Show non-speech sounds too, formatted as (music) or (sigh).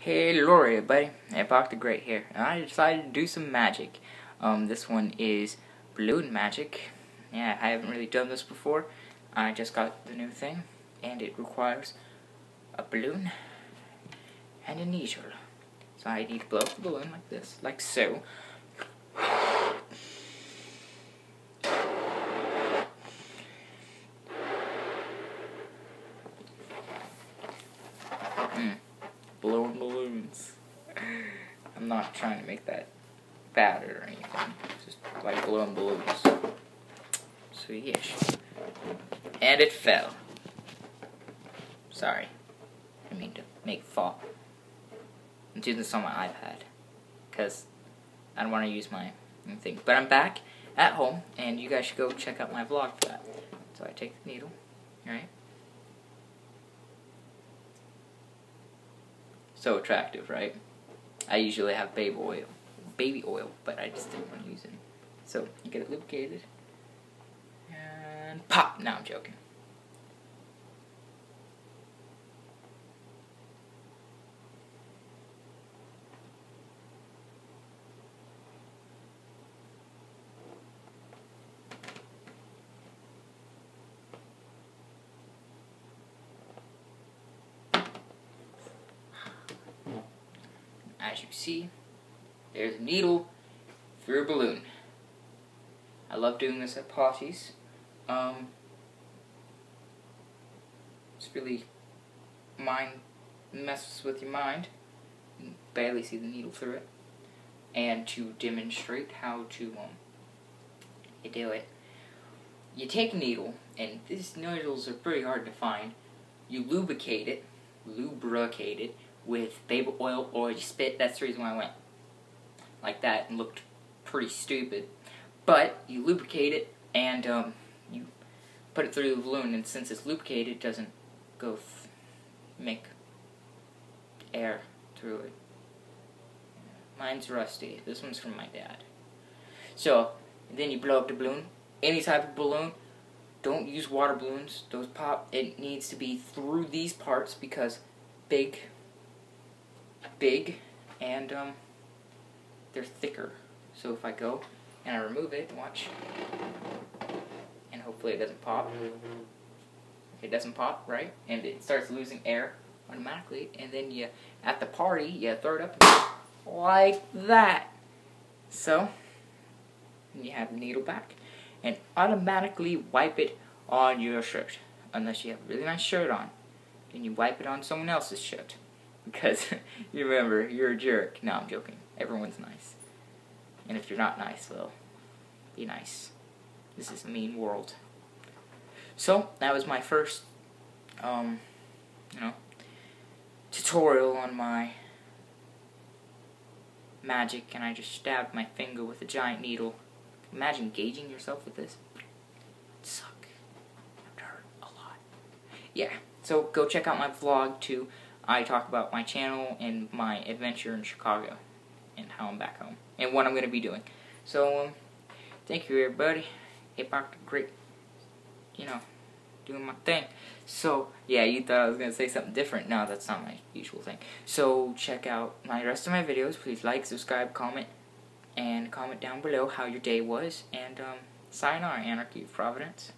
Hello everybody, Apoc the Great here, and I decided to do some magic. Um, this one is balloon magic. Yeah, I haven't really done this before. I just got the new thing, and it requires a balloon and a needle. So I need to blow up the balloon like this, like so. Blowing balloons. I'm not trying to make that bad or anything. Just like blowing balloons. So yes. And it fell. Sorry. I mean to make fall. I'm doing this on my iPad. Because I don't want to use my thing. But I'm back at home and you guys should go check out my vlog for that. So I take the needle, right? So attractive, right? I usually have baby oil, baby oil, but I just didn't want to use it. So you get it lubricated, and pop. Now I'm joking. As you see, there's a needle through a balloon. I love doing this at parties. Um, it's really mind messes with your mind. You barely see the needle through it. And to demonstrate how to um, you do it, you take a needle, and these needles are pretty hard to find. You lubricate it, lubricate it with baby oil or spit. That's the reason why I went like that and looked pretty stupid. But you lubricate it and um, you put it through the balloon, and since it's lubricated, it doesn't go make air through it. Mine's rusty. This one's from my dad. So then you blow up the balloon. Any type of balloon. Don't use water balloons. Those pop. It needs to be through these parts because big big and um, they're thicker. So if I go and I remove it, watch, and hopefully it doesn't pop. It doesn't pop, right? And it starts losing air automatically. And then you, at the party, you throw it up like that. So, you have the needle back. And automatically wipe it on your shirt. Unless you have a really nice shirt on. Then you wipe it on someone else's shirt because (laughs) you remember you're a jerk. No, I'm joking. Everyone's nice. And if you're not nice, well, be nice. This is a mean world. So, that was my first, um, you know, tutorial on my magic, and I just stabbed my finger with a giant needle. Imagine gauging yourself with this. It'd suck. It would hurt a lot. Yeah, so go check out my vlog too. I talk about my channel and my adventure in Chicago and how I'm back home and what I'm going to be doing. So, um, thank you everybody. Hip Hop great, you know, doing my thing. So, yeah, you thought I was going to say something different. No, that's not my usual thing. So, check out my rest of my videos. Please like, subscribe, comment, and comment down below how your day was. And, um, sayonara, Anarchy of Providence.